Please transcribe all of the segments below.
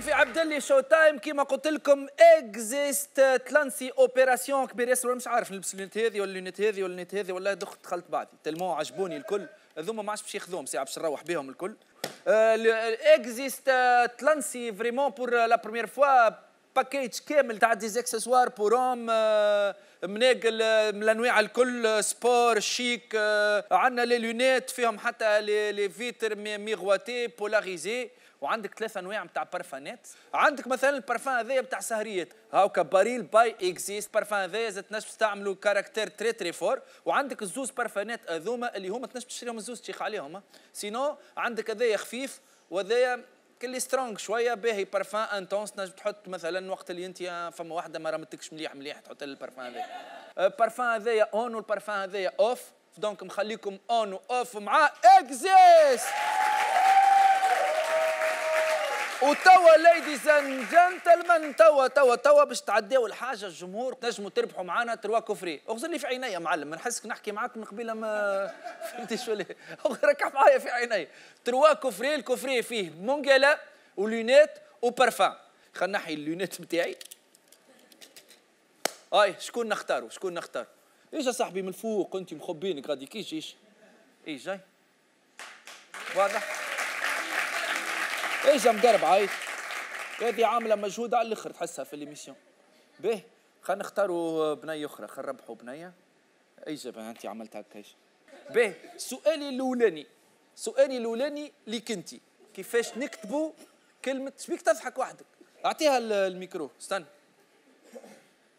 اليوم في عبد الله شو تايم كيما قلت لكم اكزيست تلانسي اوبيراسيون كبير ياسر مش عارف نلبس اللينت هذه ولا اللينت هذه ولا اللينت هذه. ولا دخلت دخلت بعدي. تلمو عجبوني الكل. هذوما ما عادش باش ياخذوهم ساعه باش نروح بهم الكل. اكزيست تلانسي فريمون بور لا بروميير فوا باكيج كامل تاع دي زيكسسوار بوروم مناقل من الأنواع الكل. سبور شيك عندنا لي لونيت فيهم حتى لي فيتر ميغواتي بولاريزي وعندك ثلاث أنواع نتاع بارفانات عندك مثلا البارفان هذايا نتاع سهريات. هاوكا باريل باي إكزيست. بارفان هذايا زاد تنجم تستعملوا كاركتير تري تري فور. وعندك الزوز بارفانات هذوما اللي هما تنجم تشريهم الزوز تشيخ عليهم. سينو عندك هذايا خفيف وهذايا كلي سترونغ شوية باهي بارفان انتونس تنجم تحط مثلا وقت اللي أنت فما واحدة ما رمتكش مليح مليح تحط البارفان هذايا. البارفان هذايا اون والبارفان هذايا اوف دونك مخليكم اون واوف مع إكزيست. وتوا ليديز اند جنتلمان توا توا توا باش تعداو الحاجة الجمهور تنجموا تربحوا معنا تروا كفري. اغزر لي في عيني يا معلم نحسك نحكي معاك من قبيلة ما فهمتيش ولا راك معايا في عيني. تروا كفري الكفري فيه مونجيلا ولونيت وبارفان خلينا نحي اللونيت نتاعي هاي شكون نختاروا شكون نختار؟ إيش يا صاحبي من فوق؟ انت مخبينك غادي كيش إيش إيش جاي؟ واضح؟ اجا مدرب عايد هذه عامله مجهود على الأخر تحسها في ليميسيون به خلينا نختاروا بنية أخرى خلينا نربحوا بنية. ايجا أنت عملت هكا به سؤالي الأولاني سؤالي الأولاني ليك أنت. كيفاش نكتبوا كلمة؟ شبيك تضحك وحدك؟ أعطيها الميكرو استنى.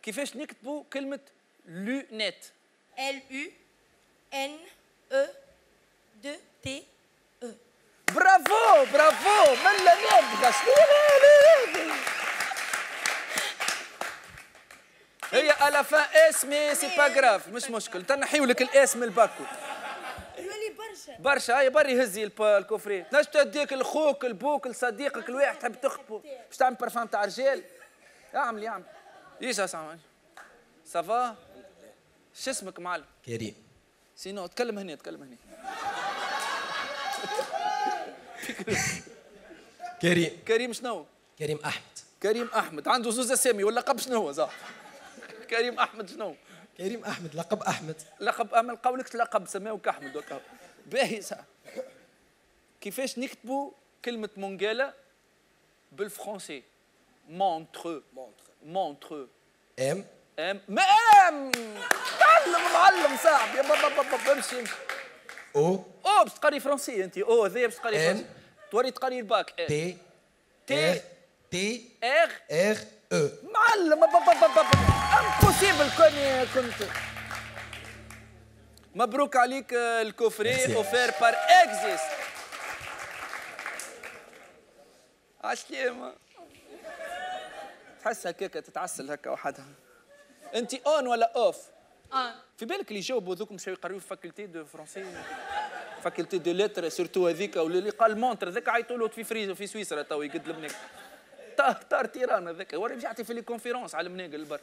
كيفاش نكتبوا كلمة lunettes L U N E deux T برافو برافو. من لا نبغى هي على فان اسمي c'est pas grave مش مشكل. تنحيو لك الاسم الباكو. يولي برشا. برشا. هاي بري هزي ال coffret. تنجم تديك لخوك لبوك لصديقك الواحد تحب تخطبه. باش تعمل بارفان تاع رجال؟ اعمل اعمل. إيش اسمع ça va شو اسمك معلم؟ كريم. سينو تكلم هنا تكلم هنا كريم كريم شنو؟ كريم احمد كريم احمد عنده زوز اسامي واللقب شنو هو صح؟ كريم احمد شنو؟ كريم احمد لقب احمد لقب امل قولك لقب سماوك احمد وكا باهي كيفاش نكتبوا كلمة مونجالا بالفرنسي مونترو مونترو ام ام ما ام تعلم معلم صاحبي امشي امشي أو أو باش تقري فرنسي انت أو ذي باش تقري ان فرنسي توري تقري الباك تي تي تي ار ار أو معلم امبوسيبل كوني كنت مبروك عليك الكوفري اوفير بار اكزيست عسلامة تحس هكاك تتعسل هكا وحدها انت اون ولا اوف ان في بالك اللي جاوبوا ذوك مشاو يقريو في فاكولتي دو فرونسي فاكولتي دو ليتر سيرتو هذيك ولا اللي قال مونتر ذاك عيطوا له في فريز في سويسرا تو يقد المناقل طار تيران هذاك باش يعطي في لي كونفيرونس على المناقل البر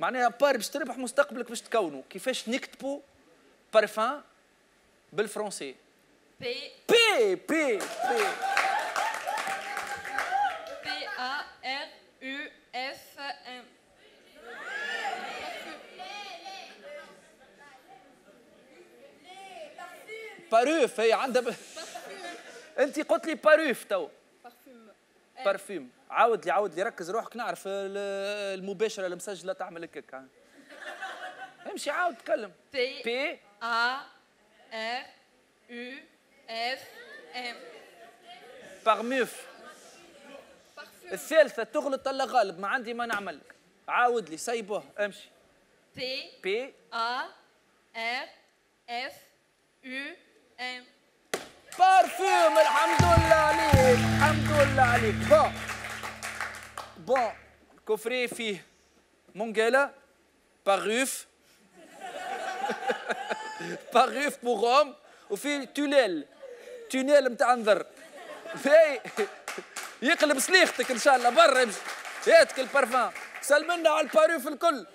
معناها بار باش تربح مستقبلك باش تكونوا كيفاش نكتبوا بارفان بالفرنسي P P P P P A R U F M باروف هي عندها ب... انت قلت لي باروف تو. بارفيوم بارفيوم عاود لي عاود لي ركز روحك نعرف ال- المباشرة المسجله تعمل هكاك. امشي عاود تكلم. P P A R U F M بارميوف الثالثة تغلط الا غالب ما عندي ما نعمل. لك عاود لي سيبوه امشي. بي بي ا ر اف يو أم. بارفيوم الحمد لله عليك الحمد لله عليك. بون بون كوفري فيه مونجيلا باروف باروف بوغوم وفيه تونيل. تونيل نتاع نذر في يقلب سليختك إن شاء الله برا هاتك البارفان سلمنا على الباروف الكل.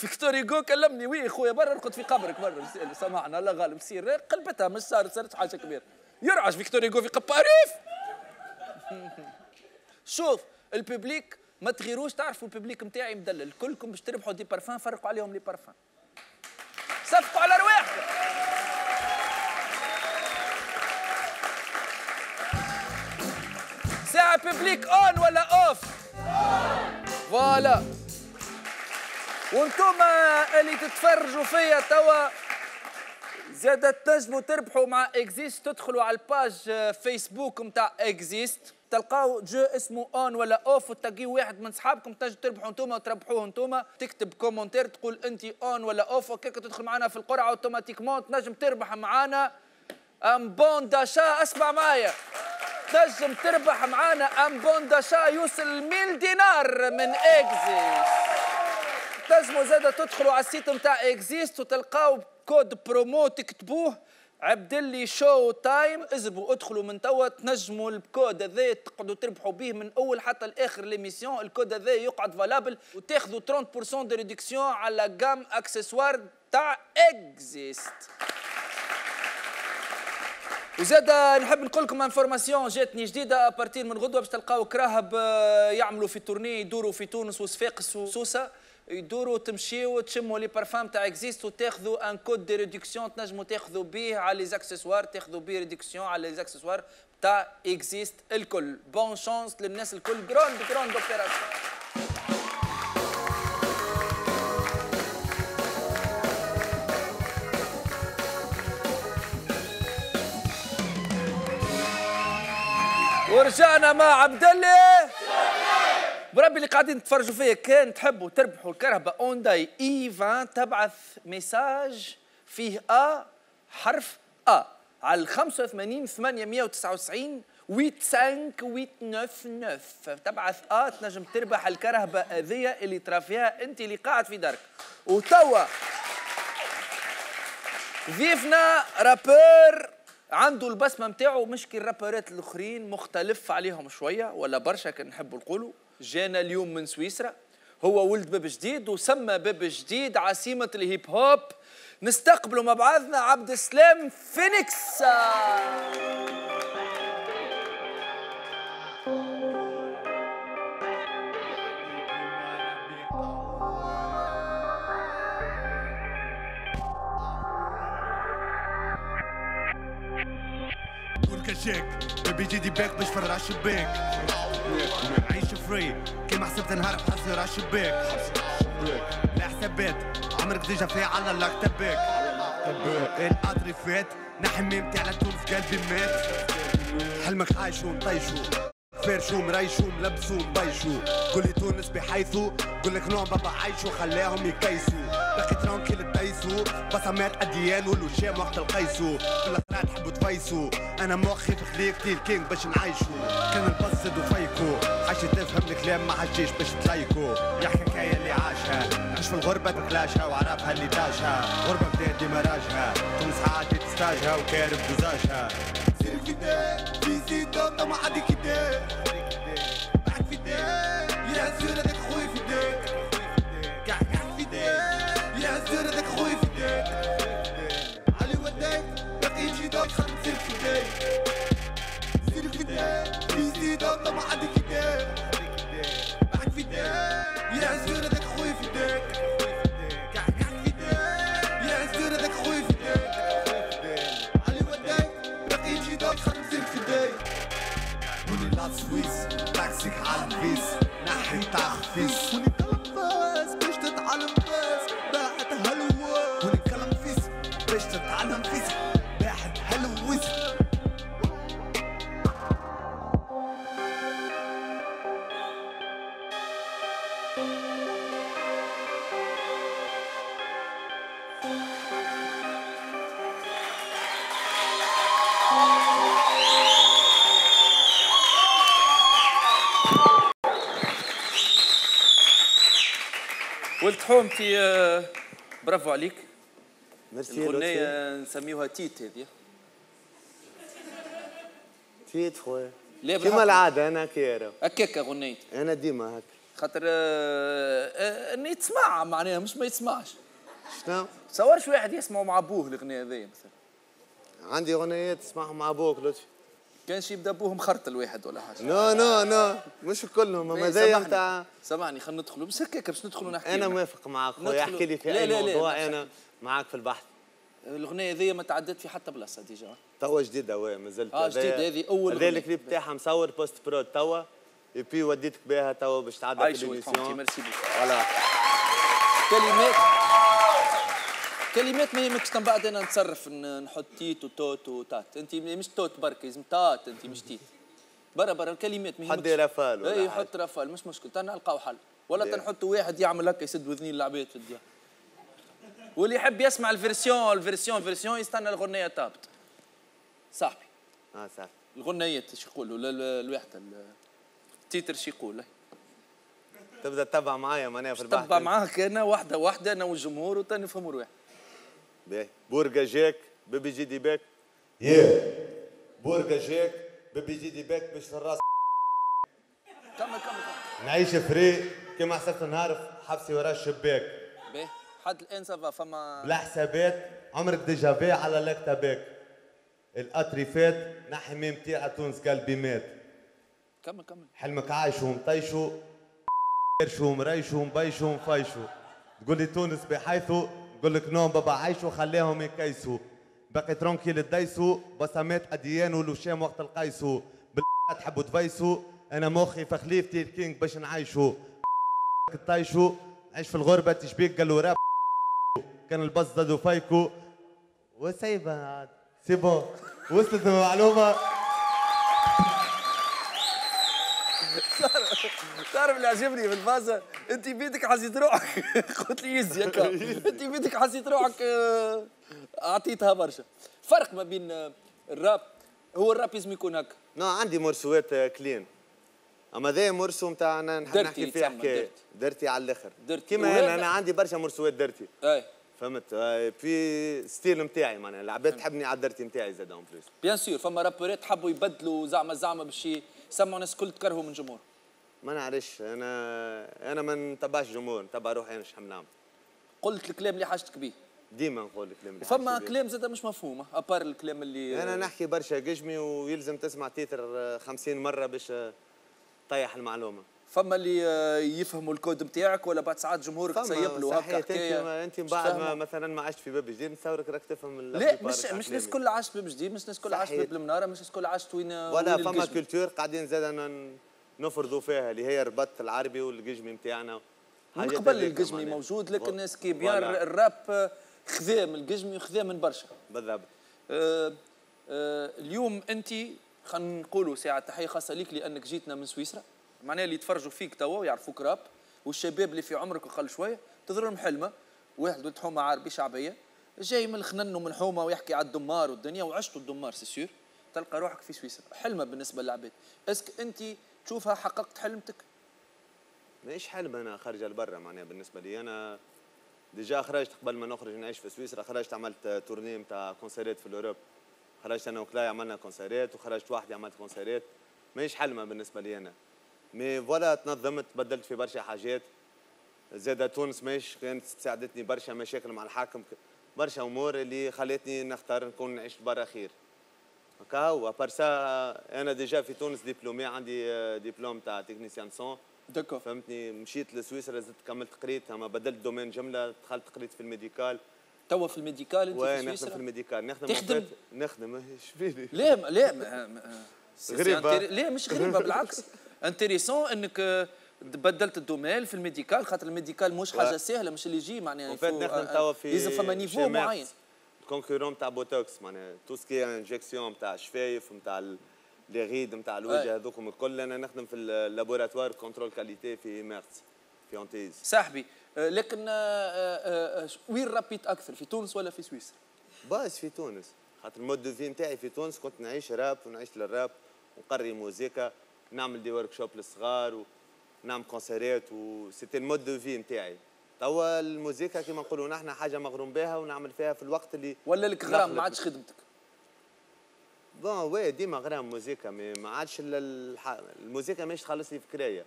فيكتور يقول كلمني وي خويا برا نرقد في قبرك برا سامحنا الله غالب سير قلبتها مش صارت صارت حاجة كبيرة. يرعش فيكتور هيغو في قباريف! شوف الببليك ما تغيروش تعرفوا الببليك نتاعي مدلل. كلكم باش تربحوا دي بارفان فرقوا عليهم لي بارفان صفقوا على رواحكم! ساعة ببليك اون ولا اوف voilà وأنتم اللي تتفرجوا فيا توا زاد تنجموا تربحوا مع Exist تدخلوا على ال page Facebook نتاع Exist تلقاو jeu اسمه on ولا off وتلقيو واحد من صحابكم تنجم تربحوا انتوما وتربحوه انتوما تكتب commentaire تقول انت on ولا off وكيك تدخل معنا في القرعة automatiquement تنجم تربح معنا un bon d'achat اسمع معايا. تنجم تربح معانا un bon d'achat يوصل 1000 دينار من Exist. تنجموا زاد تدخلوا على ال site نتاع Exist وتلقاو code promo تكتبوه. Abdelli Showtime ازبوا ادخلوا من توا تنجموا الكود هذا تقعدوا تربحوا به من أول حتى لاخر l'émission ال code هذا يقعد valable وتاخذوا 30% de réduction على gamme accessoires تاع Exist. وزاد نحب نقول لكم information جاتني جديدة. à partir من غدوة باش تلقاو كراهب آه، يعملوا في tournée يدوروا في تونس وصفاقس وسوسه يدوروا تمشيوا تشموا les parfums تاع Exist وتاخذوا un code de réduction تنجموا تاخذوا به على les accessoires تاخذوا به réduction على les accessoires تاع Exist الكل bonne chance للناس الكل grande grande opération ورجعنا مع عبد الله بربي اللي قاعدين تتفرجوا فيا كان تحبوا تربحوا الكرهبة. Hyundai i20 تبعث message فيه A حرف A على 85 899 85899 تبعث A تنجم تربح الكرهبة هذية اللي ترى فيها أنت اللي قاعد في دارك. وتوا ضيفنا rappeur عنده البسمة نتاعو مش كي الرابرات الأخرين مختلف عليهم شوية ولا برشا كان نحبوا نقولوا. جانا اليوم من سويسرا. هو ولد باب جديد وسمى باب جديد عاصمة ال hip hop. نستقبلوا مع بعضنا عبد السلام فينيكس. كل بيبي جدي باك باش فرع الشباك عيش فري كيما حسبت نهار حاسي على الشباك لا حسابات عمرك ديجا في على الله تباك القطر فات نحمي متاع تونس قلبي مات حلمك عايشو نطيشو فرشو مريشو ملبسو مبيشو قولي تونس بحيثو. قولك نوع بابا عايشو خلاهم يكيسو. باقي ترانكيل تديسو بصمات أديان والوشام وقت القيسو في الاخرات تحبوا تفيسو. أنا مخي في خليفتي الكينج باش نعيشو. كان نبسد وفيكو عايش تفهم الكلام ما عايشيش باش تلايكو. يحكي حكاية اللي عاشها. عاش في الغربة تكلاشها وعرفها اللي داشها. غربة بدات مراجها. تونس عادي تستاجها وكارب دوزاجها في زيدو طمع عادي كده بعد ده. يا زيرتك خوي قاعد قاعد في ديك يا زيرتك خوي في ديك علي وديك باقي يجي في ديك سير كده في زيدو طمع عادي ولد حومتي آه، برافو عليك. ميرسي الغنية نسميوها تيت هذه. تيت خويا. لا كيما. العادة أنا كيرا هكاك غنيت. أنا ديما هكا. خاطر آه، آه، انه يتسمع معناها مش ما يتسمعش شنو؟ تصورش واحد يسمعوا مع أبوه الأغنية هذيا مثلا. عندي اغنيات تسمعهم مع أبوك لطفي. كانش يبدأ بوهم خرطل واحد ولا حاجة. non non non. مش كلهم. سامحني. نتاع سامحني خلينا ندخلوا بس هكاك باش ندخلوا نحكي أنا موافق معك خويا. احكي لي في أي موضوع أنا معك في البحث. الأغنية ذي ما تعدت في حتى بلاصة déjà. توا جديده وي مازلت هذايا- جديدة، هذه أول هذا. الكليب تاعها مصور post-prod توا. ايبي وديتك بها توا باش تعدى في ال émission merci beaucoup voilà كلمات. كلمات ما يهمكش من بعد أنا نتصرف نحط تيت وتوت وتات. انت مش توت برك لازم تات انت مش تيت. برا برا الكلمات ما حد يهمكش. rafale ولا إي حاجة. حط rafale مش مشكل تنا نلقاو حل. ولا. تنحطوا واحد يعمل هكا يسد وذنين العباد في الديار. واللي يحب يسمع ال version ال version ال version يستنى الغنية تابت. صاحبي. آه صح الغنيات إيش يقولوا؟ لا- لا- الوحدة ال- ال titre شو يقول؟ تبدأ تتبع معايا معناها في البحث. تبع معاك أنا واحدة واحدة أنا والجمهور وتنفهموا الواحد باهي بورقة جاك بيبي جي دي باك ياه بورقة جاك بيبي جي دي باك باش الراس كمل كمل كمل. نعيش فري كيما حسبت نهار في حبسي ورا الشباك. باهي حد الان سافا فما بلا حسابات عمرك ديجا في على لاكتاباك القطري فات نحي ميم تاع تونس قلبي مات. كمل كمل. حلمك عايش ومطيشو قرشو ومريشو ومبيشو ومفيشو تقول لي تونس بحيث نقول لك نوم بابا عايشو خليهم يكيسوا باقي ترونكيل تديسوا بصمات اديان ولوشام وقت القيسو. بال تحبوا تفيسوا أنا مخي في خليفتي الكينج باش نعيشو طيشو عيش في الغربة تشبيك قالوا راب. كان البص زادوا فايكو. عاد سي بون وصلت المعلومة. تعرف اللي عجبني في الفازة انت بيدك حسيت روحك قلت لي يزي هكا انت بيدك حسيت روحك آه، اعطيتها برشا. فرق ما بين آه، الراب هو الراب لازم يكون هكا. non عندي مرسوات آه، clean. أما ذا morceau نتاع أنا نحكي فيه حكاية. dirty. dirty على الآخر. كيما أنا أنا عندي برشا مرسوات dirty. أي. فهمت؟ في style نتاعي معناها. العباد تحبني على ال dirty نتاعي زاد en plus bien sûr فما رابورات حبوا يبدلوا زعما زعما باش يسمعوا الناس الكل تكرهوا من جمهور. ما نعرفش أنا أنا ما نتبعش جمهور نتبع روحي أنا شحال نعمل قلت الكلام اللي حاجتك بيه ديما نقول الكلام اللي فما. كلام زاد مش مفهوم أبار الكلام اللي أنا نحكي برشا قجمي ويلزم تسمع تيتر آه، 50 مرة باش آه، طيح المعلومة فما اللي آه، يفهموا الكود نتاعك ولا بعد ساعات جمهورك تسيب له هكا أنت حكايه أنت من بعد ما. مثلا ما عشت في باب جديد نتصورك راك تفهم لا مش مش الناس كلها عاشت باب جديد مش الناس كلها عاشت. باب المناره مش الناس كلها عاشت وين ولا وين فما. culture قاعدين زاد نفرضوا فيها اللي هي الربط العربي والقجمي نتاعنا من قبل القجمي. موجود لكن voilà، الراب خذا من القجمي وخذا من برشا. بالضبط. آه، آه، اليوم أنت خلينا نقولوا ساعة تحية خاصة ليك لأنك جيتنا من سويسرا. معناها اللي يتفرجوا فيك توا ويعرفوك راب والشباب اللي في عمرك أقل شوية تظهر لهم حلمة واحد ولد حومة عربي شعبيه جاي من الخنن ومن حومة ويحكي على الدمار والدنيا وعشتوا الدمار سي تلقى روحك في سويسرا. حلمة بالنسبة للعباد. est-ce que أنت تشوفها حققت حلمتك. ماهيش حلم أنا خارجه لبرا معناها بالنسبة لي أنا déjà خرجت قبل ما نخرج نعيش في سويسرا خرجت عملت tournée نتاع كونسيرات في ال Europe. خرجت أنا وكلاي عملنا كونسيرات وخرجت وحدي عملت كونسيرات ماهيش حلمه بالنسبة لي أنا. mais voilà تنظمت بدلت في برشا حاجات. زاد تونس ماهيش كانت ساعدتني برشا مشاكل مع الحاكم برشا أمور اللي خلتني نختار نكون نعيش برا خير. هكا هو à part ça أنا déjà في تونس diplômé عندي دبلوم تاع technicien son دكو فهمتني مشيت لسويسرا زدت كملت قريت اما بدلت domaine جمله دخلت قريت في ال médical توا في ال médical انت في ونخدم في سويسرا ال médical نخدم تخدم؟ نخدم إيش فيني لا ما- لا. intéré- لا مش غريبه بالعكس intéressant انك بدلت ال domaine في ال médical خاطر ال médical مش حاجة سهله مش اللي يجي معناها يفو- نخدم توا في لازم فما niveau معين ال concurrent تاع بوتوكس معناها tout ce qui injection تاع الشفايف نتاع les rides نتاع الوجه. هذوكم الكل أنا نخدم في ال laboratoire contrôle qualité في Merz في Anteis صاحبي آه، لكن آه، آه، وين ربيت أكثر في تونس ولا في سويسرا؟ باس في تونس خاطر ال mode de vie نتاعي في تونس كنت نعيش راب ونعيش للراب ونقري موزيكا نعمل des workshops للصغار ونعمل concerts و c'était ال mode de vie نتاعي توا الموزيكا كيما نقولوا نحن حاجة مغروم بها ونعمل فيها في الوقت اللي ولا لك غرام. ما عادش خدمتك bon oui ديما غرام موزيكا mais ما عادش. الموزيكا ماهيش تخلص لي في كراية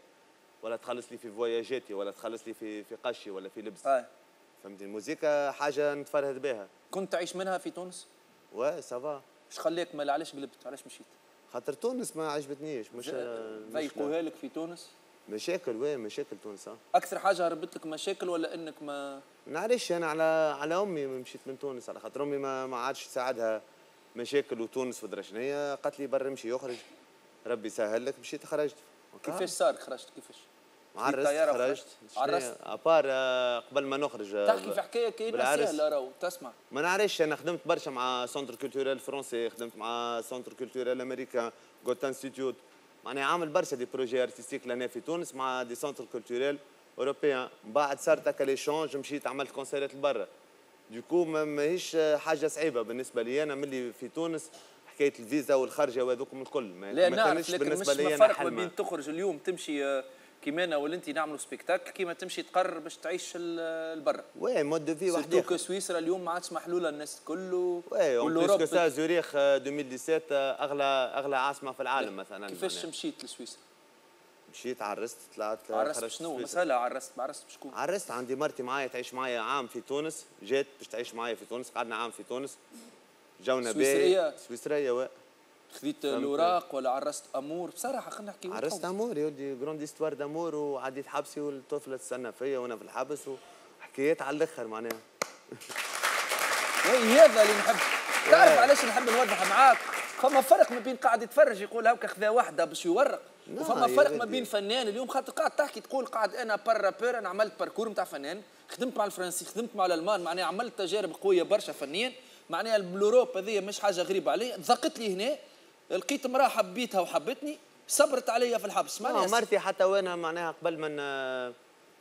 ولا تخلص لي في voyageاتي ولا تخلص لي في في قشي ولا في لبس آه. فهمتني الموزيكا حاجة نتفرهد بها كنت تعيش منها في تونس؟ وي سافا إيش خليك ما علاش قلبت علاش مشيت خاطر تونس ما عجبتنيش مش ضيقوها لك في تونس مشاكل وي مشاكل تونس أكثر حاجة هربت لك مشاكل ولا إنك ما نعرفش أنا على على أمي مشيت من تونس على خاطر أمي ما ما عادش تساعدها مشاكل وتونس ودرا هي قالت لي برا امشي يخرج. ربي يسهل لك مشيت خرجت. كيفاش صار؟ خرجت كيفاش؟ عرست خرجت. عرست؟ أبار قبل ما نخرج آه، تحكي في حكاية كاينة. سهلة راهو تسمع. ما نعرفش أنا خدمت برشا مع centre culturel français خدمت مع centre culturel américain Goethe Institut معناها عامل برشا des projets artistiques لنا في تونس مع des centres culturels européens. من بعد صارت هكا l'échange مشيت عملت concerts لبرا. du coup ما ماهيش حاجة صعيبة بالنسبة لي أنا ملي في تونس حكاية الفيزا والخرجة وهذوكم الكل. ما, لا ما نعرف لكن مش لي فرق ما. بين تخرج اليوم تمشي آه، كيما أنا ولا أنت نعملوا سبيكتاكل كيما تمشي تقرر باش تعيش ال- لبرا وي مود دو في واحد سيرتو كو. سويسرا اليوم ما عادش محلولة الناس الكل و- وي اون بليس والأوروب كو سا زوريخ آه، 2017 آه، اغلى أغلى عاصمة في العالم مثلا كيفاش معناها. مشيت لسويسرا؟ مشيت عرست طلعت عرست شنو. مسألة عرست عرست بشكون؟ عرست عندي مرتي معايا تعيش معايا عام في تونس جات باش تعيش معايا في تونس قعدنا عام في تونس جونا سويسرية؟ باهي سويسرية oui خذيت الاوراق ولا عرست amour؟ بصراحة خلينا نحكي عرست. amour يا ودي grande histoire d'amour وعديت حبسي والطفله تستنى فيا وأنا في الحبس وحكايات على الأخر معناها. هذا اللي نحب. تعرف علاش نحب نوضح معاك؟ فما فرق ما بين قاعد يتفرج يقول هاكا خذا واحدة باش يورق. وفما فرق ما. بين فنان اليوم خاطر قاعد تحكي تقول قاعد أنا par rapport أنا عملت parcours نتاع فنان خدمت مع الفرنسي خدمت مع الألمان معناها عملت تجارب قوية برشا فنيا معناها بال Europe هذه مش حاجة غريبة علي. ضاقت لي هنا لقيت امرأة حبيتها وحبتني صبرت عليا في الحبس. آه معناها مرتي حتى وأنا معناها قبل من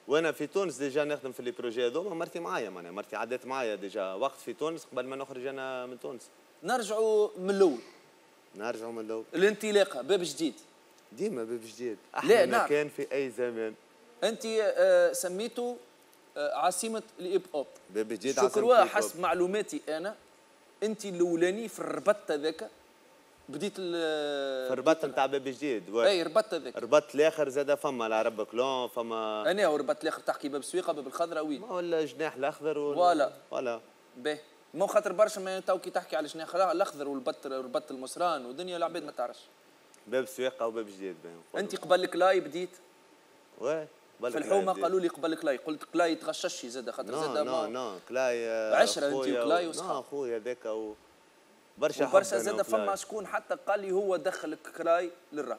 وأنا في تونس déjà نخدم في les projets هذوما مرتي معايا معناها مرتي عدت معايا déjà وقت في تونس قبل ما نخرج أنا من تونس. نرجعوا من الأول. نرجعوا من الأول. الانطلاقة باب جديد. ديما باب جديد. أحلى نعم. مكان في أي زمان. أنت آه، سميته آه، عاصمة الهيب هوب. باب جديد عاصمة حسب معلوماتي أنا. أنت الأولاني في الربط هذاك بديت ال في الربط نتاع باب جديد اي ربط هذاك. ربط الآخر زاد فما العرب كلون فما أنا وربط الآخر تحكي باب سويقة باب الخضراء وين ما ولا الجناح الأخضر ولا. فوالا. باهي. مو خاطر برشا ما تو كي تحكي على جناح الأخضر والبط ربط المصران ودنيا العباد ما تعرفش. باب سويقة وباب جديد أنت قبل كلاي بديت؟ وي في الحومة قالوا لي قبل كلاي قلت كلاي تغششي زاد خاطر زاد نو ما نو كلاي آه، عشرة أنت خويا وكلاي وصحاب. نو خويا ذاك برشا أنا زاد. فما شكون حتى قال لي هو دخل كلاي للراب.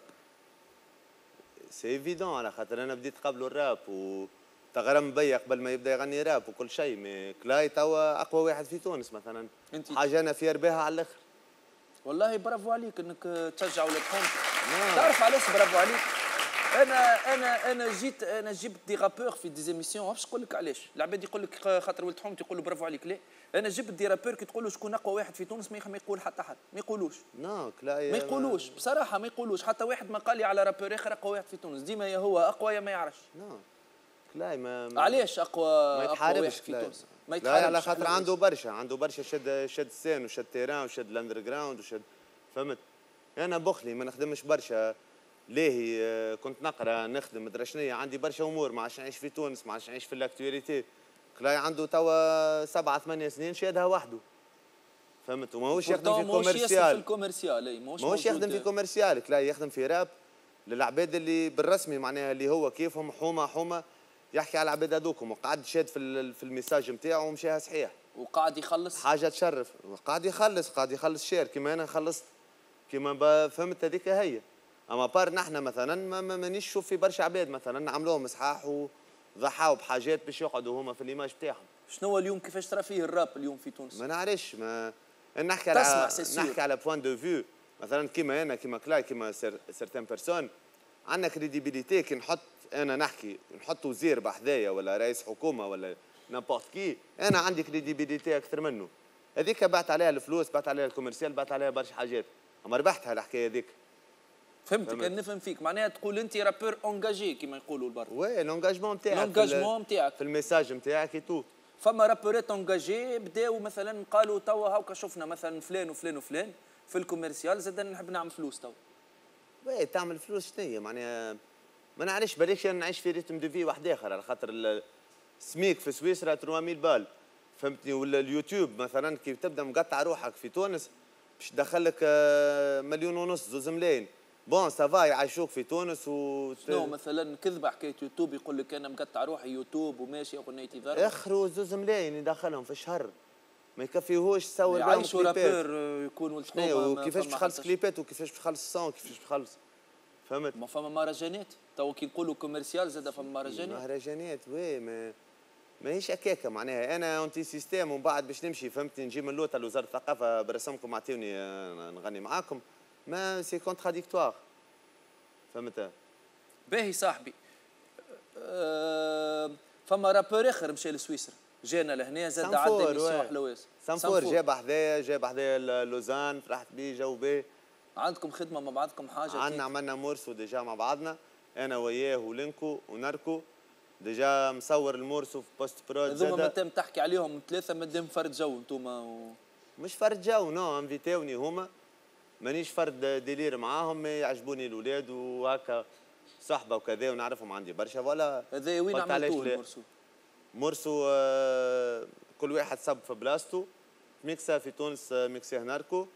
سي ايفيدون على خاطر أنا بديت قبله الراب و تغرم بيا قبل ما يبدأ يغني راب وكل شيء مي كلاي توا أقوى واحد في تونس مثلا. أنت- حاجة أنا فيها بها على الآخر. والله برافو عليك إنك تشجع ولاد حومتك تعرف علاش برافو عليك؟ أنا أنا أنا جيت أنا جبت des rappeurs في des émissions باش نقول لك علاش. العباد يقول لك خاطر ولد حومتي يقول له برافو عليك لا أنا جبت des rappeurs كي تقول له شكون أقوى واحد في تونس ما يقول حتى حد ما يقولوش. non كلاي ما يقولوش بصراحة ما يقولوش. حتى واحد ما قال لي على rappeur آخر أقوى واحد في تونس. ديما يا هو أقوى يا ما يعرفش. نو كلاي ما ما- علاش اقوى ما يتحاربش في تونس؟ ما لا على يتحاربش خاطر؟ عنده برشا عنده برشا شد شد سين وشد تيران وشد الاندر جراوند وشد فهمت؟ أنا بخلي ما نخدمش برشا. لاهي آه، كنت نقرأ نخدم مدري عندي برشا أمور ما عادش نعيش في تونس ما عادش نعيش في الاكتواليتي كلاي عنده توا سبعة ثمانية سنين شادها وحده. فهمت؟ وماهوش يخدم في كوميرسيال. الكوميرسيال ماهوش يخدم. في كوميرسيال. كلاي يخدم في راب للعباد اللي بالرسمي معناها اللي هو كيفهم حومة حومة يحكي على العباد هذوكم. وقعد شاد في في الميساج نتاعو ومشاها صحيح. وقاعد يخلص. حاجة تشرف. قاعد يخلص قاعد يخلص شير. كيما أنا خلصت كيما ب- فهمت هذيك هي. أما بار نحن مثلا ما ما- مانيش نشوف في برشا عباد مثلا نعملوهم إصحاح وضحاو بحاجات باش يقعدوا هما في الإيماج تاعهم شنو هو اليوم؟ كيفاش ترى فيه الراب اليوم في تونس؟ ما نعرفش ما نحكي على. نحكي على بوان دو فيو مثلا كيما أنا كيما كلاي كيما certaines personnes عندنا crédibilité كي نحط أنا نحكي نحط وزير بحذايا ولا رئيس حكومة ولا n'importe كي أنا عندي crédibilité أكثر منه. هذيك بعت عليها الفلوس بعت عليها ال commercial بعت عليها برشا حاجات. أما ربحتها الحكاية هذيك. فهمتك فهمت. نفهم فيك. معناها تقول أنت rappeur engagé كما يقولوا البر oui l'engagement نتاعك ال- l'engagement نتاعك في ال message نتاعك تو فما rappeurات engagés بداو مثلا قالوا توا هاكا شفنا مثلا فلان وفلان وفلان في ال commercial زاد نحب نعمل فلوس توا. oui تعمل فلوس شنيا معناها ما نعرفش باليش أنا نعيش في rythme de vie واحد آخر على خاطر ال- سميك في سويسرا 3000 بال. فهمتني؟ ولا اليوتيوب مثلا كي تبدأ مقطع روحك في تونس باش تدخلك آه، مليون ونص زوز ملايين. bon ça va يعيشوك في تونس و شنو مثلا كذبه حكايه يوتيوب يقول لك أنا مقطع روحي يوتيوب وماشي اغنيتي ضرب اخروا زوز ملايين يدخلهم في الشهر ما يكفيهوش تصور يعيشوا rappeur يكون ولد شنو وكيفاش باش تخلص كليبات وكيفاش باش تخلص ال son كيفاش باش تخلص. فهمت؟ ما فما مهرجانات تو كي نقولوا commercial زاد فما مهرجانات مهرجانات oui mais ماهيش هكاكا معناها. أنا anti-système ومن بعد باش نمشي فهمتني؟ نجي من لوطا لوزارة الثقافة برسمكم أعطيوني آه، نغني معاكم. mais c'est contradictoire فهمت باهي صاحبي. أه فما رابور آخر مشى لسويسرا. جانا لهنا زاد عدى ميسيون وي. حلويس سانفور جاب حذايا جاب حذايا لوزان فرحت بيه جو بيه. عندكم خدمة مع بعضكم حاجة عندنا؟ عملنا مورسو ديجا مع بعضنا. أنا وياه ولينكو ونركو. ديجا مصور المورسو في بوست برود هذوما مادام تحكي عليهم؟ ثلاثة مادام فرد جو انتوما و... مش فرد جو نو انفيتاوني هما. مانيش فرد ديلير معاهم ما يعجبوني الاولاد وهكا صحبه وكذا ونعرفهم عندي برشا. ولا هذا وين عملتوه؟ ال morceau؟ morceau. آه، كل واحد صب في بلاصتو ميكسا في تونس آه، ميكسيه ناركو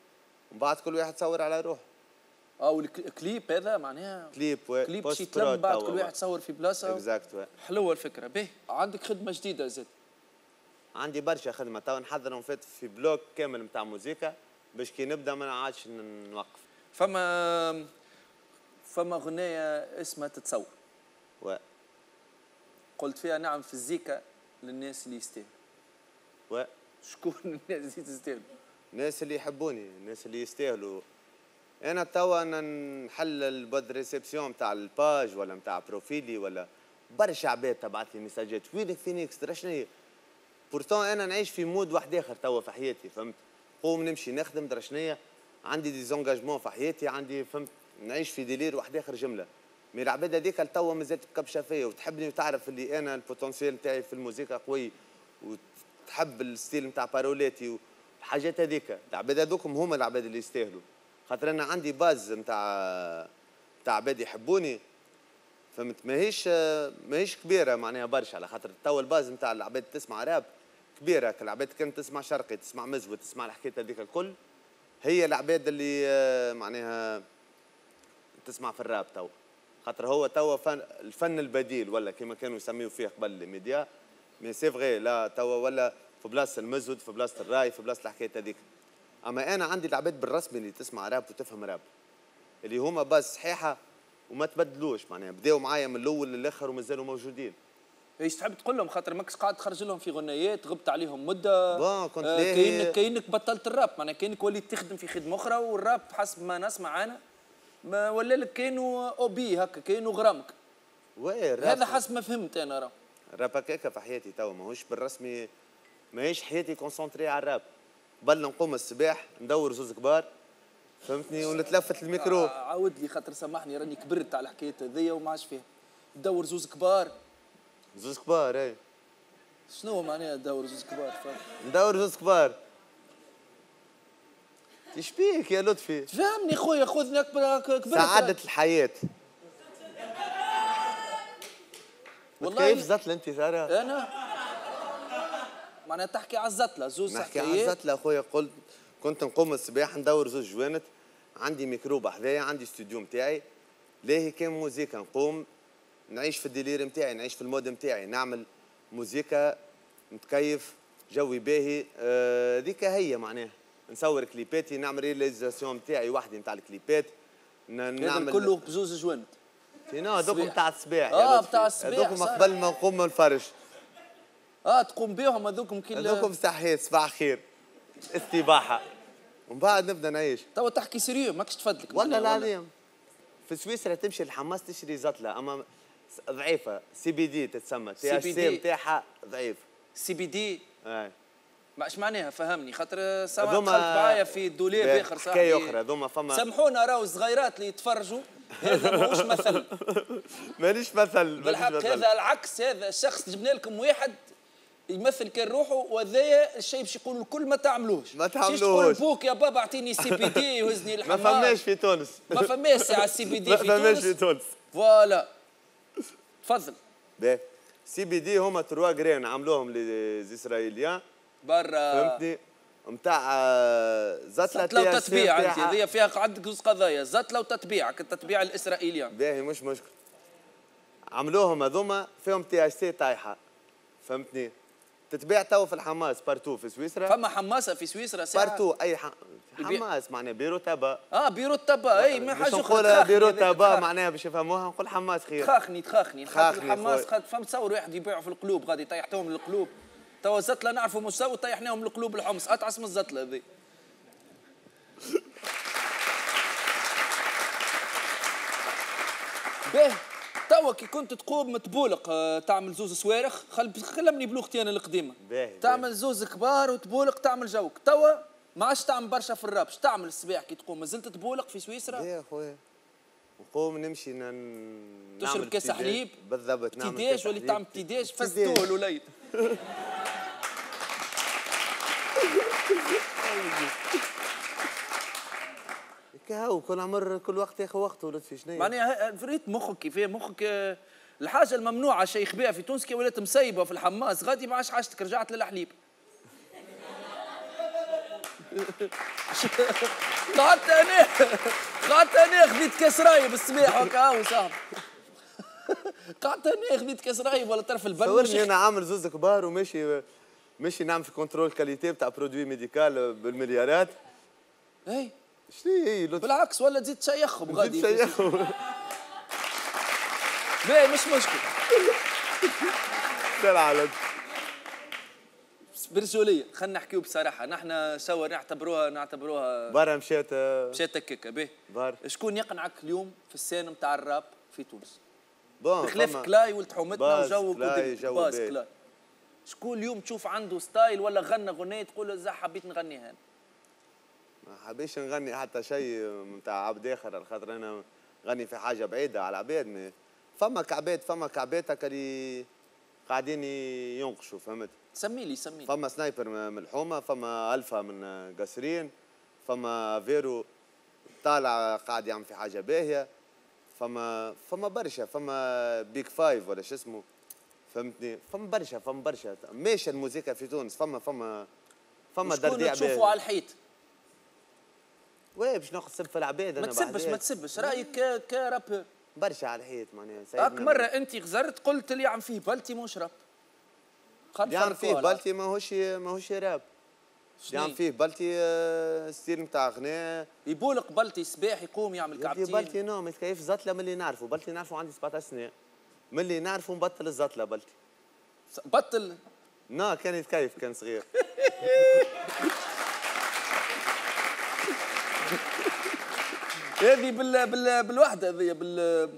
ومن بعد كل واحد صور على روحه. آه والكليب هذا معناها كليب و كليب باش يتلم بعد. كل واحد يصور في بلاصة. exact oui. حلوة الفكرة. باهي عندك خدمة جديدة زاد؟ عندي برشا خدمة توا. نحضر نفات في bloc كامل نتاع موزيكا. باش كي نبدأ ما نعادش ن- نوقف. فما فما أغنية اسمها تتصور و. قلت فيها نعم في الزيكا للناس اللي يستاهلوا. و. شكون الناس اللي تستاهل؟ الناس اللي يحبوني الناس اللي يستاهلوا. أنا توا أنا نحل ال boîte de réception نتاع ال page ولا نتاع بروفيلي ولا برشا عباد تبعت لي ميساجات وينك فينيكس ترى شنو هي pourtant أنا نعيش في mode واحد آخر توا في حياتي فهمت؟ قوم نمشي نخدم هي عندي des engagements في حياتي عندي فهمت نعيش في délire واحد آخر جملة. mais العباد هذيك توا مازالت بكبشه فيا وتحبني وتعرف اللي أنا ال potentiel نتاعي في الموسيقى قوي وتحب ال style نتاع بارولاتي والحاجات هذيك. العباد هذوكم هما العباد اللي يستاهلوا. خاطر أنا عندي base نتاع نتاع عباد يحبوني. فهمت؟ ماهيش ماهيش كبيرة معناها برشا على خاطر توا ال base نتاع العباد تسمع راب. كبيرة العباد كانت تسمع شرقي تسمع مزود تسمع الحكايات هذيك الكل. هي العباد اللي آه، معناها تسمع في الراب توا. خاطر هو توا فن الفن البديل ولا كما كانوا يسميوا فيه قبل الميديا mais c'est vrai لا توا ولا في بلاصة المزود في بلاصة الراي في بلاصة الحكايات هذيك. أما أنا عندي العباد بالرسمي اللي تسمع راب وتفهم راب. اللي هما بس صحيحة وما تبدلوش معناها بداوا معايا من الأول للآخر ومازالوا موجودين. إيش تحب تقول لهم؟ خاطر ماكش قاعد تخرج لهم في غنيات غبت عليهم مدة. بون كنت آه، كاينك كاينك بطلت الراب. معناها كاينك وليت تخدم في خدمة أخرى والراب حسب ما نسمع أنا ما ولا لك كانوا اوبي هكا كانوا غرامك. وي الراب هذا حسب ما فهمت أنا راه. الراب هكاكا في حياتي توا ماهوش بالرسمي ماهيش حياتي كونسونتري على الراب. بل نقوم الصباح ندور زوز كبار فهمتني؟ ونتلفت الميكرو. آه، عاود لي خاطر سامحني راني كبرت على الحكاية هذيا وما عادش فيها. دور زوز كبار. زوز كبار اي. شنو معناها دور زوز كبار؟ ندور زوز كبار. إيش بيك يا لطفي. فهمني خويا خذني اكبر كبرت. سعادة الحياة. والله كيف زتلة انت سارة؟ أنا؟ معناها تحكي على الزتلة زوز نحكي. على زتلة اخويا قلت كنت نقوم الصباح ندور زوج جوانت. عندي ميكرو بحذايا عندي استوديو نتاعي لاهي كان موزيكا نقوم؟ نعيش في ال délire نتاعي نعيش في ال mode نتاعي نعمل موزيكا نتكيف جوي باهي آه، ذيك هي معناها. نصور كليباتي نعمل réalisation نتاعي وحدي نتاع الكليبات. نعمل كله بزوز joint non هذوك. نتاع الصباح آه، لطفي. بتاع الصباح، هذوك. قبل ما نقوم الفرش آه تقوم بهم هذوكم كي هذوكم صحيت صباح خير. استباحة. ومن بعد نبدأ نعيش. توا تحكي سيريو ماكش تفدلك والله العظيم. في سويسرا تمشي الحماس تشري زتله أما ضعيفة. سي بي دي تتسمى. تي اتش سي. نتاعها ضعيف. سي بي دي اي ماش معناها فهمني. خاطر هذوما- دخلت معايا في الدولاب آخر حكاية صاحبي أخرى، هذوما فما- سامحونا راهو الصغيرات اللي يتفرجوا. هذا ماهوش مثل. ماليش مثل بالحق. هذا العكس. هذا الشخص جبنا لكم واحد يمثل كان روحه وهذايا الشيء باش يقولوا الكل ما تعملوش. ما شيش تقول تعملوش. بوك يا بابا اعطيني سي بي دي وهزني ما الحمام فماش في تونس. ما فماش ساعة السي بي دي ما في فماش في تونس تونس. فوالا. تفضل. باهي سي بي دي هما تروا جرين عملوهم لي اسرائيليان برا. فهمتني؟ نتاع THC وتتبيع أنت هذه فيها عندك زوز قضايا. زتلة وتتبيع التتبيع الاسرائيلي باهي مش مشكل. عملوهم هذوما فيهم تي اتش سي طايحة. فهمتني؟ تتباع تو في الحماس بارتو في سويسرا. فما حماسة في سويسرا ساعة. بارتو أي ح... حماس معناها بيرو تبا. آه بيرو التبا أي ما حاجة نقول أخرى. بيرو تخاخني هذيك، تبا تخاخني. معناها باش يفهموها نقول حماس خير. تخاخني تخاخني. خاطر تخاخني الحماس فهم تصور واحد يبيعوا في القلوب غادي طيحتهم للقلوب. توا الزتلة نعرفوا مساوي طيحناهم للقلوب الحمص. اتعس من الزتلة ذي باهي توا كي كنت تقوم متبولق آه، تعمل زوز صوارخ خل خلمني بلوغتي أنا القديمه تعمل زوز كبار وتبولق تعمل جوك. توا ما عادش تعمل برشا في الراب اش تعمل الصباح كي تقوم؟ مازلت تبولق في سويسرا؟ يا خويا. نقوم نمشي ن... تشرب كاس. حليب؟ بالضبط نعمل تيداج كاس ولا. تعمل تيداج ابتداج. فستول وليد كهو كل عمر كل وقت ياخذ وقته لطفي شنو؟ معناها فريت مخك كيفاه مخك؟ آه، الحاجة الممنوعة شيخ بها في تونس كي ولات مسيبة في الحماس غادي ما عادش حاجتك رجعت للحليب. قعدت أنا قعدت أنا خذيت كاس رايب الصباح هكا هاو صاحبي قعدت أنا خذيت كاس رايب ولا طرف البن صورني وشيخ- أنا عامل زوز كبار وماشي ماشي نعمل في contrôle qualité بتاع produits médicaux بالمليارات. اي شنو بالعكس ولا تزيد تشيخهم غادي زيد شيخهم باهي مش مشكل. تلعب برجوليه خلينا نحكيو بصراحة. نحن سوا نعتبروها نعتبروها برا مشيت مشات هكاكا باهي شكون يقنعك اليوم في la scène نتاع الراب في تونس؟ bon بخلاف كلاي ولد حومتنا باز، وجو كلاي، كودي جو باز. كلاي. شكون اليوم تشوف عنده style ولا غنى غنية تقول زح حبيت نغنيها أنا. ما حبيش نغني حتى شيء نتاع عبد آخر على خاطر أنا غني في حاجة بعيدة على العباد فما كعبات فما كعبات هكا اللي قاعدين ينقشوا فهمت؟ سمي لي سمي لي. فما سنايبر من الحومة فما ألفا من قصرين فما فيرو طالع قاعد يعمل في حاجة باهية فما فما برشا فما بيك فايف ولا شو اسمه فهمتني؟ فما برشا فما برشا. ماشي الموسيقى في تونس فما فما فما درديع تشوفوا على الحيط؟ oui باش ناخذ سب في العباد ما تسبش. ما تسبش. رأيك ك- كرابر برشا على الحيط معناها هاك سيدنا مرة أنت غزرت قلت اللي عم فيه بلتي مش راب. يعمل فيه. بلتي ماهوش ماهوش راب؟ يعمل فيه بلتي آه، style نتاع غناء يبولق بلتي صباح يقوم يعمل كعبتين بلتي non ما يتكيف زتله من اللي نعرفه. بلتي نعرفه عندي 17 سنه من اللي نعرفه نبطل الزتله بلتي. بطل؟ نا كان يتكيف كان صغير. هذه بال بال بالوحده هذه بال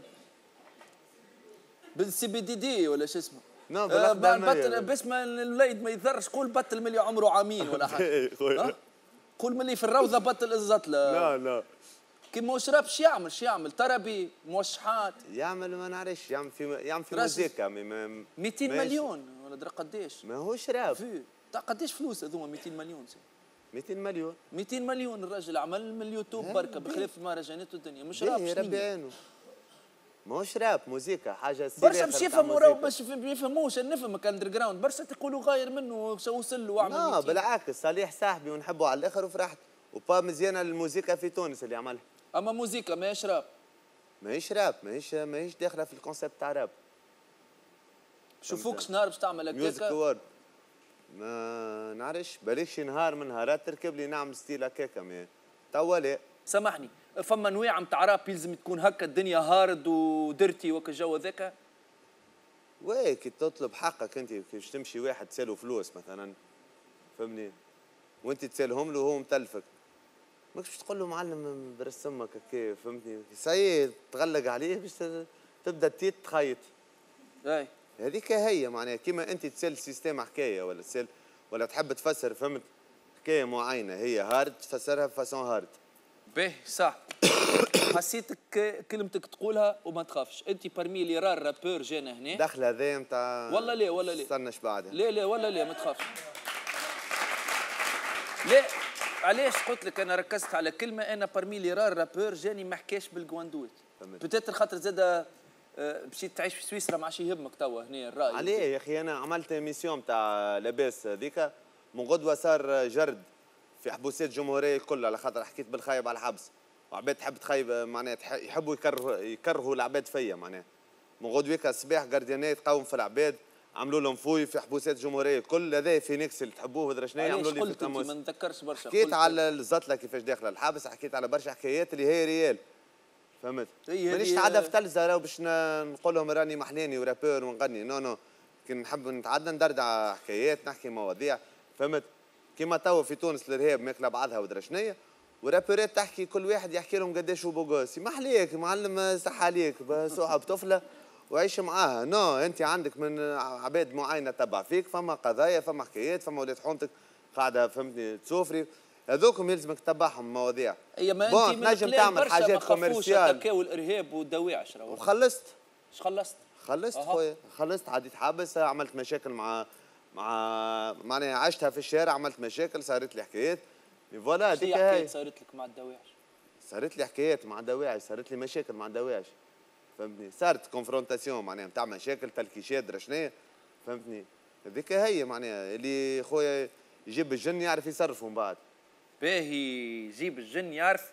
بالسي بي دي دي ولا شو اسمه؟ آه، بالأخضر بطل. بس ما الوليد ما يذرش قول بطل ملي عمره عامين ولا حاجة. إيه،؟ قول ملي في الروضة بطل الزطله لا. لا كي ما شربش يعمل؟ شو يعمل؟ طربي موشحات. يعمل ما نعرفش يعمل في يعمل في ما 200 ماشي. مليون ولا درا قداش ماهوش راب. في تاع قداش فلوس هذوما 200 مليون؟ si. 200 مليون. 200 مليون الراجل عمل من اليوتيوب بركة. بخلاف المهرجانات والدنيا مش راب ربي شنو يعينه ماهوش راب موسيقى حاجة برشا مش يفهموا راهو. باش ما يفهموش أنا نفهمك underground برشا تقولوا غاير منه وصل له وعمل لا 200. بالعكس صالح صاحبي ونحبه على الآخر وفرحت. وبا مزيانه الموسيقى في تونس اللي عملها. أما musique ماهيش راب. ماهيش راب ماهيش ماهيش داخلة في الـ concept تاع راب. شوفوك شنهار باش تعمل musique هكاكا وورد ما نعرفش بالكش نهار من نهارات تركب لي نعمل style هكاكا mais توا لا سامحني فما انواع نتاع راب يلزم تكون هكا الدنيا hard ودرتي وكا الجو هذاك oui كي تطلب حقك أنت كيفاش تمشي واحد تساله فلوس مثلا؟ فهمني؟ وأنت تسالهم له وهو متلفك. ماكش تقول له معلم برس أمك هكا فهمتني؟ سي تغلق عليه باش تبدأ تيت تخيط. أي. هذيك هي معناها كيما أنت تسال سيستم حكاية ولا تسال ولا تحب تفسر فهمت؟ حكاية معينة هي هارد تفسرها بفاسون هارد باهي صح. حسيتك كلمتك تقولها وما تخافش. أنت برمي لي رار رابور جانا هنا. دخل هذا نتاع والله لا، والله لا. استنى بعدها لا لا ولا لا ما تخافش. لا علاش؟ قلت لك أنا ركزت على كلمة أنا برمي لي رار رابور جاني ما حكاش بالجواندوت فهمت. بتاتر خاطر زاد مشيت تعيش في سويسرا ما عادش يهمك توا هنا الرأي. عليه يا أخي أنا عملت ميسيون تاع لاباس هذيك. من غدوة صار جرد في حبوسات الجمهوريه الكل على خاطر حكيت بالخايب على الحبس. وعباد تحب تخيب معناها يحبوا يكرهوا يكرهوا العباد فيا معناها. من غدويك الصباح گارديانات قاوم في العباد عملوا لهم fouille في حبوسات الجمهوريه الكل. هذا فينيكس اللي تحبوه ودرا شنو عملوا لي في التموس ما نتذكرش برشا. حكيت على الزطلة كيفاش داخلة الحبس حكيت على برشا حكايات اللي هي réel. فهمت. مانيش نتعدى في تلزة راهو باش نقول لهم راني محلاني و rappeur ونغني. non non. كي نحب نتعدى ندردع حكايات نحكي مواضيع. فهمت؟ كيما توا في تونس الإرهاب ماكلة بعضها ودرا شنيا و rappeur ات تحكي كل واحد يحكي لهم قداش هو beau gosse ما عليك معلم صح عليك صاحب طفله وعيش معاها. non أنت عندك من عباد معينة تبع فيك فما قضايا فما حكايات فما ولاد حومتك قاعدة فهمتني تسوفري. هذوكم يلزمك تتبعهم مواضيع. هي ما أنت تنجم تعمل حاجات commercial. attaquاو الارهاب والدواعش وخلصت. اش خلصت؟ خلصت. خويا خلصت عديت حابس عملت مشاكل مع مع معناها عشتها في الشارع عملت مشاكل صارت لي حكايات. voilà هذيك هي صارت لك مع الدواعش؟ صارت لي حكايات مع دواعش صارت لي مشاكل مع دواعش فهمتني؟ صارت كونفرونتاسيون معناها نتاع مشاكل تلكيشات درا شنيا. فهمتني؟ هذيك هي معناها اللي خويا يجيب الجن يعرف يصرفه من بعد. باهي يجيب الجن يعرف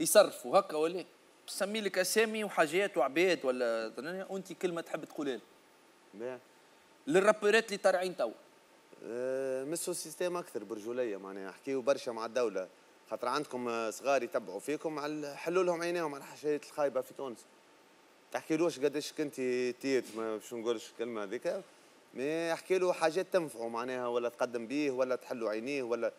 يصرف وهكا ولا تسمي لك أسامي وحاجات وعباد ولا وانت كلمة تحب تقولها. باهي. للرابورات اللي طالعين توا. آه، مسوا الـ système أكثر برجولية معناها. حكيوا برشا مع الدولة. خاطر عندكم صغار يتبعوا فيكم على حلوا لهم عينيهم على الحاجات الخايبة في تونس. تحكيلوش قداش كنت تيت ما باش نقولش الكلمة هذيك mais احكي له حاجات تنفعه معناها ولا تقدم بيه ولا تحلوا عينيه ولا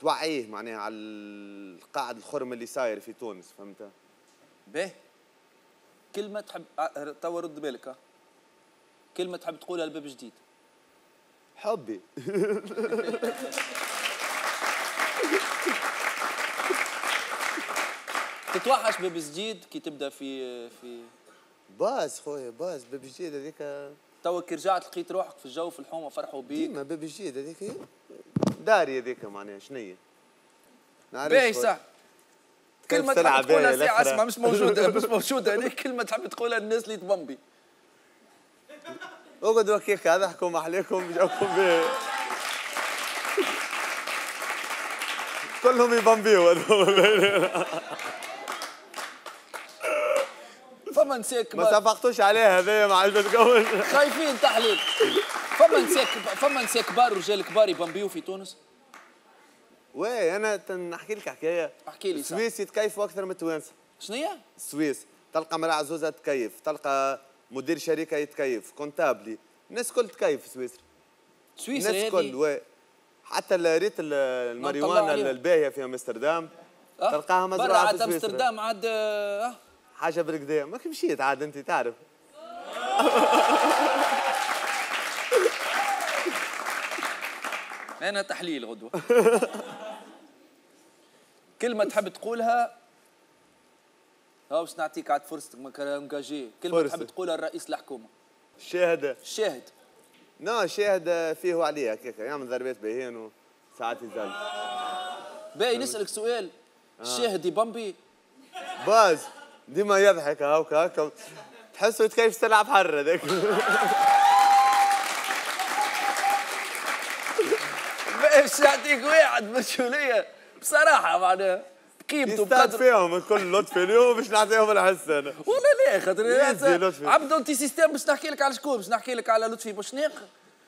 توعيه معناها على القاعد الخرم اللي صاير في تونس فهمت؟ باهي كلمه تحب آه، توا رد بالك ها كلمه تحب تقولها لباب جديد. حبي. تتوحش باب جديد كي تبدأ في في باز خويا باز. باب جديد هذيك توا كي رجعت لقيت روحك في الجو في الحومه فرحوا بيك. ديما باب جديد هذيك. داري هذيك معناها شنية باهي. صح كلمة تحب تقولها ساعة؟ اسمع مش موجودة مش موجودة هذيك كلمة تحب تقولها للناس اللي تبمبي اقعدوا هكاك هذا احكوا محليكم جاكم به كلهم يبمبيوا هذول. فما نساك ما صفقتوش عليه هذايا ما عجبتكمش خايفين تحليل فما نساك فما نساك كبار ورجال كبار يبمبيو في تونس؟ وي أنا نحكي لك حكاية. احكي لي. السويس يتكيفوا أكثر من التوانسة. شنو هي؟ السويس تلقى مرأة عزوزة تكيف تلقى مدير شركة يتكيف كونتابلي. الناس كل تكيف في سويسرا. سويسرا الناس كل هذه وي. حتى ريت ال- الماريوانا عليهم. الباهية في أمستردام آه، تلقاها مزروعة في سويسرا. أمستردام عاد آه، حاجة بالكدا ما مشيت عاد أنت تعرف. أنا تحليل غدوة. كلمة تحب تقولها؟ ها باش نعطيك عاد فرصتك كلمة فرصة. تحب تقولها لرئيس الحكومة. الشاهد الشاهد نو الشاهد فيه وعليه هكاك يعمل ضربات باهين وساعات يزل باقي نسألك سؤال. الشاهد يبمبي باز ديما يضحك هاكا هاكا تحسه كيف تلعب حر هذاك. باش نعطيك واحد برشوليه بصراحة معناها بقيمته يستاد بقدر فيهم الكل لطفي اليوم باش نعطيهم الحس أنا. والله لا خاطر. عبد انتي سيستم باش نحكي لك على شكون؟ باش نحكي لك على لطفي بوشنيق؟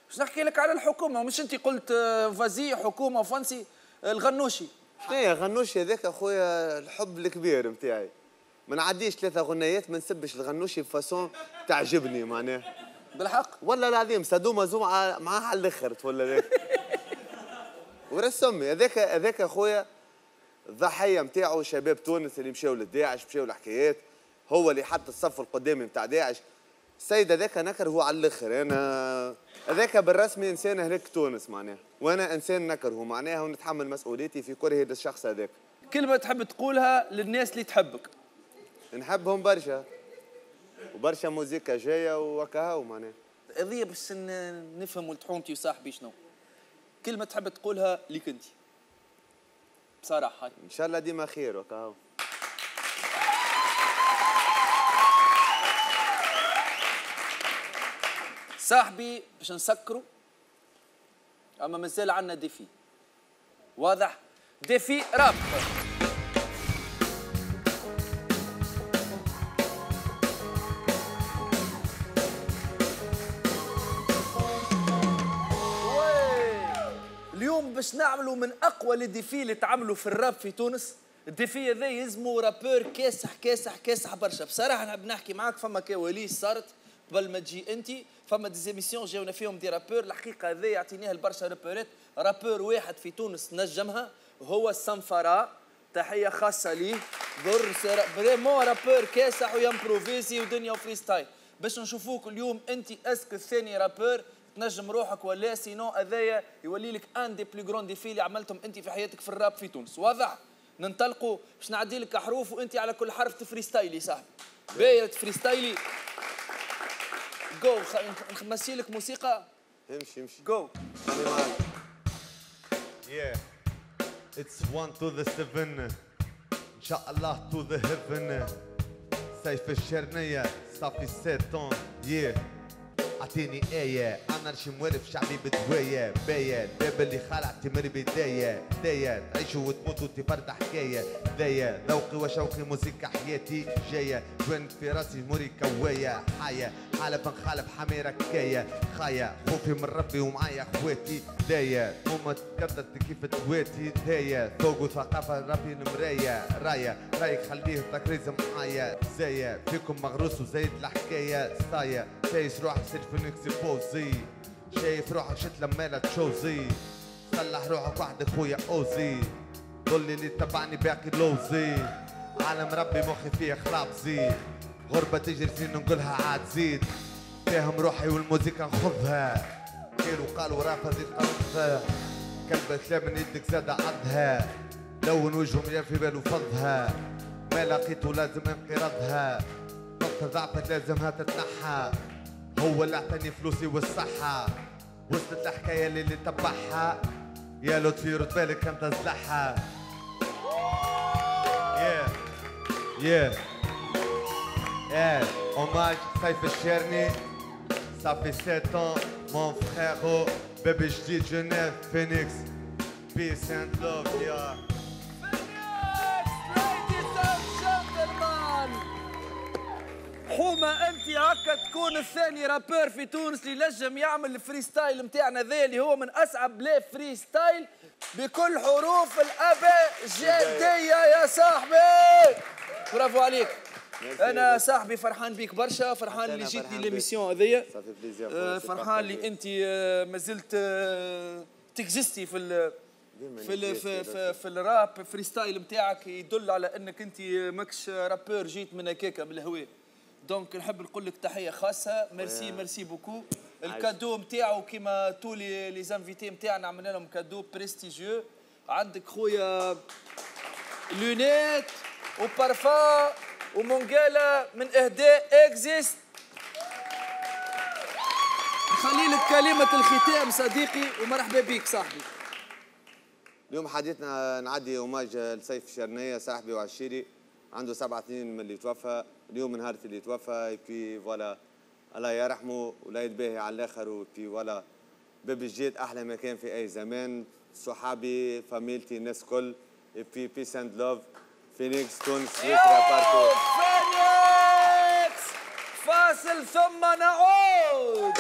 باش نحكي لك على الحكومة. مش أنت قلت آه، فازي حكومة فانسي آه، الغنوشي. شنيا غنوشي هذاك أخويا الحب الكبير نتاعي ما نعديش ثلاثة غنيات ما نسبش الغنوشي بفاسون تعجبني معناه بالحق؟ والله العظيم سدومة زومعة معاه على الآخر ولا ورسمي. هذاك هذاك أخويا الضحية نتاعو شباب تونس اللي مشاو لداعش مشاو لحكايات. هو اللي حط الصف القدامي نتاع داعش. السيد هذاك نكر هو على الآخر. أنا هذاك بالرسمي إنسان هلك تونس معناه. وأنا إنسان نكره معناها ونتحمل مسؤوليتي في كره الشخص هذاك. كلمة تحب تقولها للناس اللي تحبك. نحبهم برشا. وبرشا موزيكا جاية وكهو معناها هذه باش ن- نفهم ولد حومتي وصاحبي شنو. كلمة تحب تقولها ليك أنت. بصراحة. إن شاء الله ديما خير وكهو صاحبي باش نسكروا أما مازال عندنا ديفي. واضح؟ défi rap باش نعملوا من أقوى les défis اللي تعملوا في الراب في تونس؟ ال défi هذا يلزمو rappeur كاسح كاسح كاسح برشا. بصراحة نحب نحكي معاك فما كواليس صارت قبل ما تجي أنت فما des émissions جاونا فيهم des rappeurs. الحقيقة هذا يعطينيها لبرشا رابورات. rappeur واحد في تونس نجمها هو السنفراء تحية خاصة ليه. ضر vraiment rappeur كاسح وي improvise ودنيا و freestyle. باش نشوفوك اليوم أنت est-ce que الثاني rappeur؟ تنجم روحك ولا sinon هذايا يولي لك un des plus grands défis اللي عملتهم أنت في حياتك في الراب في تونس. واضح؟ ننطلقوا باش نعدي لك حروف وأنت على كل حرف تفريستايلي صاحبي. باهي تفريستايلي. جو نمسي لك موسيقى. امشي امشي. جو Yeah, it's one to the seven. إن شاء الله to the heaven. سيف الشرنية صافي سيتون yeah. اعطيني آية؟ أنا رشي موالف شعبي بدواية باية باب اللي خلع تمر بداية. بداية تعيشوا وتموتوا تفرد حكاية. ذايا ذوقي وشوقي موسيقى حياتي جاية. جوان في راسي موري كواية حاية. حالة نخالف حميرة كاية خاية خوفي من ربي ومعايا اخواتي داية ماما تقدر كيف تواتي داية ذوق وثقافة ربي المراية راية رايك خليه تكريز معايا. زايا فيكم مغروس وزايد الحكاية. صايا شايس روحك سير فينيكس بوزي شايف روحك شت لما تشوزي. صلح روحك وحدك خويا اوزي. قول اللي تبعني باقي لوزي. عالم ربي مخي فيه خرابزي. غربة تجري سنين نقولها عاد زيد. فاهم روحي والموزيكا نخذها كانوا قالوا رافا زيد قرضها كلبة كلام من يدك زاد عضها. لون وجههم يا في باله فضها ما لقيته لازم انقراضها نقطة ضعفك لازمها تتنحى. هو اللي أعطاني فلوسي والصحة. وصلت الحكاية اللي, تبعها. يا لطفي رد بالك أنت زلحها yeah. Yeah. Yeah hommage سيف الشرني صافي 7 ans mon frère بيبي جديد جنيف فينيكس peace and love yeah. حومة أنت هكا تكون الثاني rappeur في تونس اللي نجم يعمل ال freestyle نتاعنا ذا اللي هو من أصعب les freestyles بكل حروف الابجدية يا صاحبي. برافو عليك. أنا صاحبي فرحان بيك برشا. فرحان اللي جيتني l'émission هذيا. آه، فرحان. اللي أنت آه، ما زلت آه، ت existe في في ال في. في, في الراب freestyle نتاعك يدل على إنك أنت ماكش rappeur جيت من هكاكا من الهواء. donc نحب نقول لك تحية خاصة. merci merci beaucoup ال cadeau نتاعو كيما tous les invités نتاعنا عملنا لهم cadeau prestigieux عندك خويا lunettes و parfum ومونجالا من إهداء Exist. نخلي لك كلمة الختام صديقي ومرحبا بيك صاحبي. اليوم حديثنا نعدي hommage لسيف الشرنيه صاحبي وعشيري عنده سبع سنين من اللي توفى. اليوم نهار اللي توفى في voilà الله يرحمه ولا يتباهي على الآخر وفي voilà باب جديد أحلى مكان في أي زمان. صحابي فاميلتي الناس كل في peace and love فينيكس تونس سويسرا partout فينيكس فاصل ثم نعود